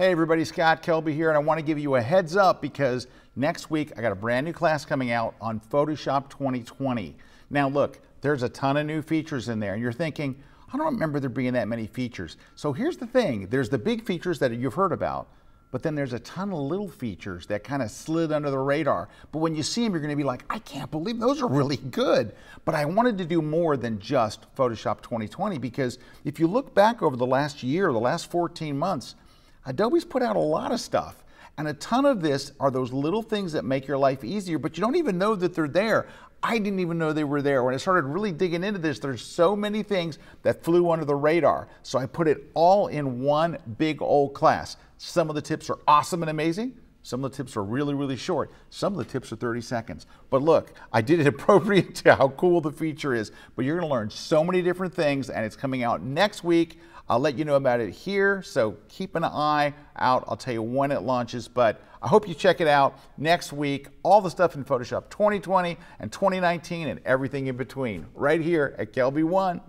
Hey everybody, Scott Kelby here, and I want to give you a heads up because next week I got a brand new class coming out on Photoshop 2020. Now look, there's a ton of new features in there, and you're thinking, I don't remember there being that many features. So here's the thing, there's the big features that you've heard about, but then there's a ton of little features that kind of slid under the radar. But when you see them, you're going to be like, I can't believe those are really good. But I wanted to do more than just Photoshop 2020 because if you look back over the last year, the last 14 months, Adobe's put out a lot of stuff. And a ton of this are those little things that make your life easier, but you don't even know that they're there. I didn't even know they were there. When I started really digging into this, there's so many things that flew under the radar. So I put it all in one big old class. Some of the tips are awesome and amazing. Some of the tips are really, really short. Some of the tips are 30 seconds. But look, I did it appropriate to how cool the feature is. But you're going to learn so many different things, and it's coming out next week. I'll let you know about it here, so keep an eye out. I'll tell you when it launches, but I hope you check it out next week. All the stuff in Photoshop 2020 and 2019 and everything in between right here at KelbyOne.